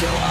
show up.